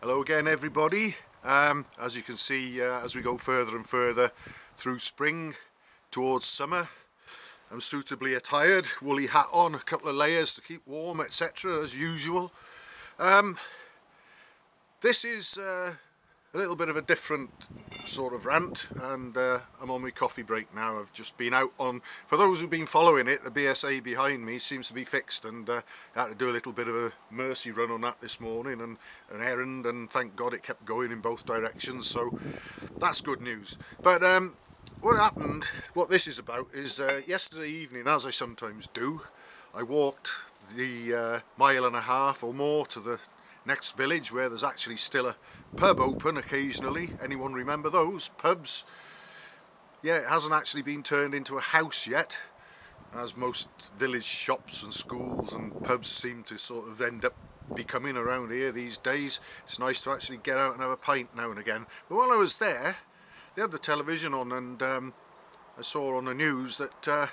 Hello again everybody. Um, as you can see uh, as we go further and further through spring towards summer I'm suitably attired, woolly hat on, a couple of layers to keep warm etc as usual. Um, this is uh, a little bit of a different sort of rant and uh, I'm on my coffee break now. I've just been out on, for those who've been following it, the BSA behind me seems to be fixed and uh, I had to do a little bit of a mercy run on that this morning and an errand and thank God it kept going in both directions so that's good news. But um, what happened, what this is about is uh, yesterday evening as I sometimes do, I walked the uh, mile and a half or more to the next village where there's actually still a pub open occasionally. Anyone remember those pubs? Yeah, it hasn't actually been turned into a house yet, as most village shops and schools and pubs seem to sort of end up becoming around here these days. It's nice to actually get out and have a pint now and again. But while I was there, they had the television on and um, I saw on the news that uh,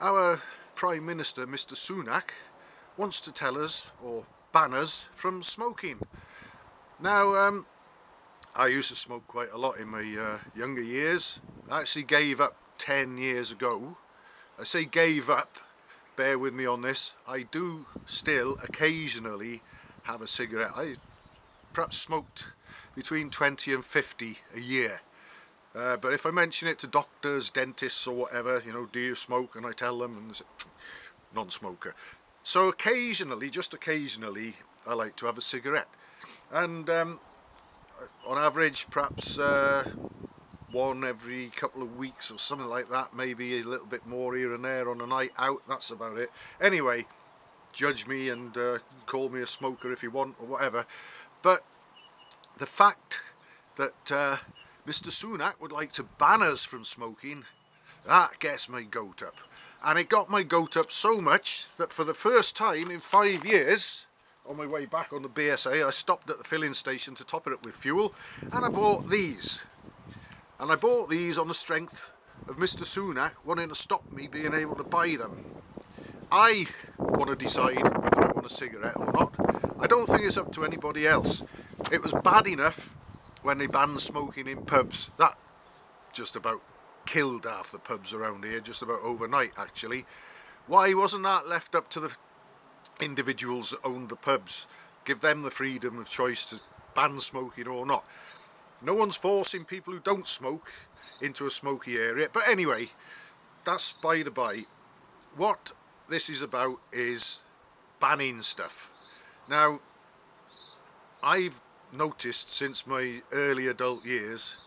our Prime Minister, Mr Sunak, wants to tell us, or banners from smoking. Now, um, I used to smoke quite a lot in my uh, younger years. I actually gave up 10 years ago. I say gave up, bear with me on this. I do still occasionally have a cigarette. I perhaps smoked between 20 and 50 a year. Uh, but if I mention it to doctors, dentists or whatever, you know, do you smoke? And I tell them, and non-smoker. So occasionally, just occasionally, I like to have a cigarette. And um, on average, perhaps uh, one every couple of weeks or something like that, maybe a little bit more here and there on a night out, that's about it. Anyway, judge me and uh, call me a smoker if you want or whatever. But the fact that uh, Mr Sunak would like to ban us from smoking, that gets my goat up and it got my goat up so much that for the first time in five years on my way back on the BSA I stopped at the filling station to top it up with fuel and I bought these. And I bought these on the strength of Mr Sunak wanting to stop me being able to buy them. I want to decide whether I want a cigarette or not. I don't think it's up to anybody else. It was bad enough when they banned smoking in pubs. That just about killed half the pubs around here just about overnight actually. Why wasn't that left up to the individuals that owned the pubs? Give them the freedom of choice to ban smoking or not. No one's forcing people who don't smoke into a smoky area. But anyway, that's by the by. What this is about is banning stuff. Now, I've noticed since my early adult years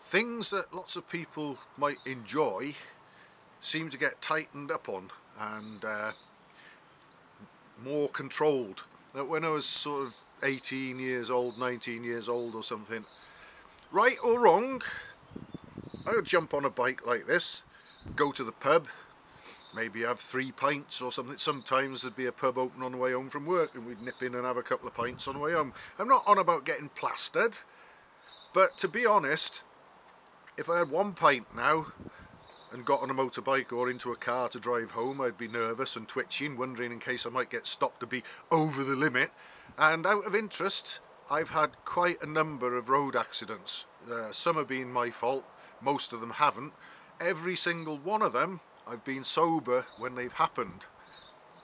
things that lots of people might enjoy seem to get tightened up on and uh, more controlled. That when I was sort of 18 years old, 19 years old or something, right or wrong, I would jump on a bike like this, go to the pub, maybe have three pints or something. Sometimes there'd be a pub open on the way home from work and we'd nip in and have a couple of pints on the way home. I'm not on about getting plastered, but to be honest, if I had one pint now and got on a motorbike or into a car to drive home, I'd be nervous and twitching, wondering in case I might get stopped to be over the limit. And out of interest, I've had quite a number of road accidents. Uh, some have been my fault, most of them haven't. Every single one of them, I've been sober when they've happened.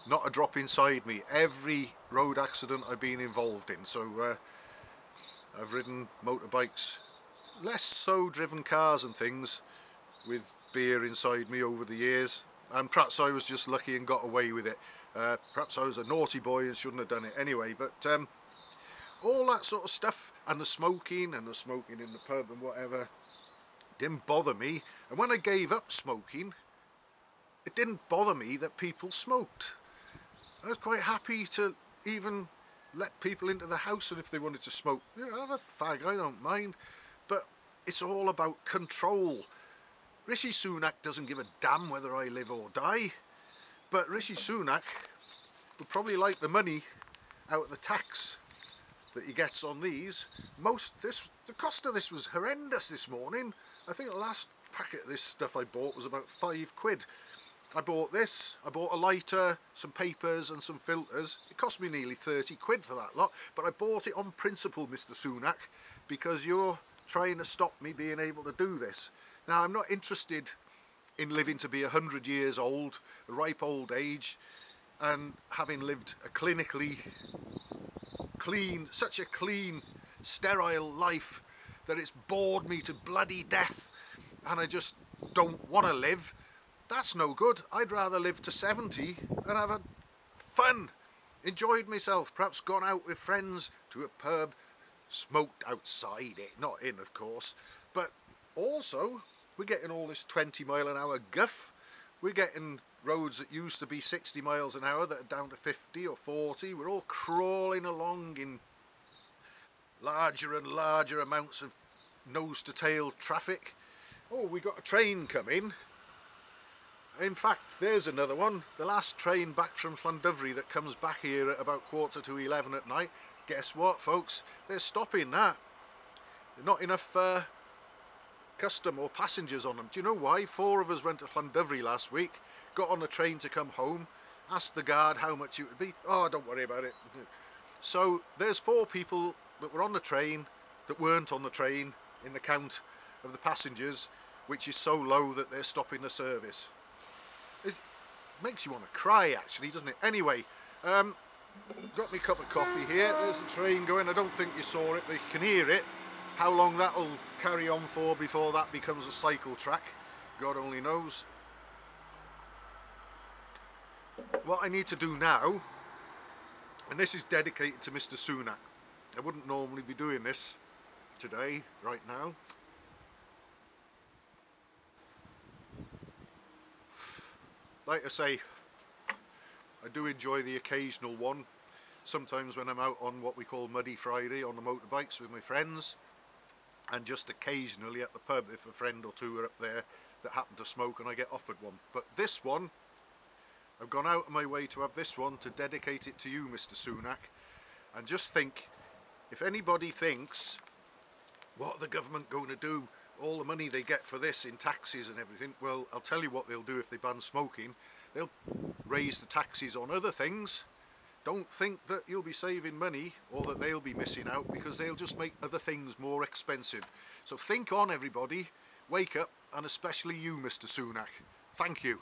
Not a drop inside me. Every road accident I've been involved in. So uh, I've ridden motorbikes less so driven cars and things with beer inside me over the years. And perhaps I was just lucky and got away with it. Uh, perhaps I was a naughty boy and shouldn't have done it anyway but um, all that sort of stuff and the smoking and the smoking in the pub and whatever didn't bother me. And when I gave up smoking it didn't bother me that people smoked. I was quite happy to even let people into the house and if they wanted to smoke yeah, have a fag I don't mind but it's all about control. Rishi Sunak doesn't give a damn whether I live or die, but Rishi Sunak would probably like the money out of the tax that he gets on these. Most this the cost of this was horrendous this morning. I think the last packet of this stuff I bought was about five quid. I bought this, I bought a lighter, some papers and some filters. It cost me nearly 30 quid for that lot, but I bought it on principle, Mr Sunak, because you're trying to stop me being able to do this. Now, I'm not interested in living to be 100 years old, ripe old age, and having lived a clinically clean, such a clean, sterile life that it's bored me to bloody death and I just don't want to live, that's no good. I'd rather live to 70 and have a fun, enjoyed myself, perhaps gone out with friends to a pub, smoked outside it, not in of course, but also we're getting all this 20 mile an hour guff, we're getting roads that used to be 60 miles an hour that are down to 50 or 40, we're all crawling along in larger and larger amounts of nose to tail traffic. Oh, we got a train coming. In fact, there's another one. The last train back from Llandudno that comes back here at about quarter to 11 at night. Guess what, folks? They're stopping that. Not enough uh, custom or passengers on them. Do you know why? Four of us went to Llandudno last week, got on a train to come home, asked the guard how much it would be. Oh, don't worry about it. So there's four people that were on the train that weren't on the train in the count of the passengers which is so low that they're stopping the service. It makes you want to cry actually doesn't it? Anyway, um, got me a cup of coffee here, there's the train going, I don't think you saw it but you can hear it. How long that'll carry on for before that becomes a cycle track, God only knows. What I need to do now, and this is dedicated to Mr Sunak, I wouldn't normally be doing this today, right now. Like I say, I do enjoy the occasional one. Sometimes when I'm out on what we call Muddy Friday on the motorbikes with my friends and just occasionally at the pub if a friend or two are up there that happen to smoke and I get offered one. But this one, I've gone out of my way to have this one to dedicate it to you Mr Sunak and just think if anybody thinks what the government going to do all the money they get for this in taxes and everything well I'll tell you what they'll do if they ban smoking. They'll raise the taxes on other things. Don't think that you'll be saving money or that they'll be missing out because they'll just make other things more expensive. So think on everybody. Wake up and especially you Mr Sunak. Thank you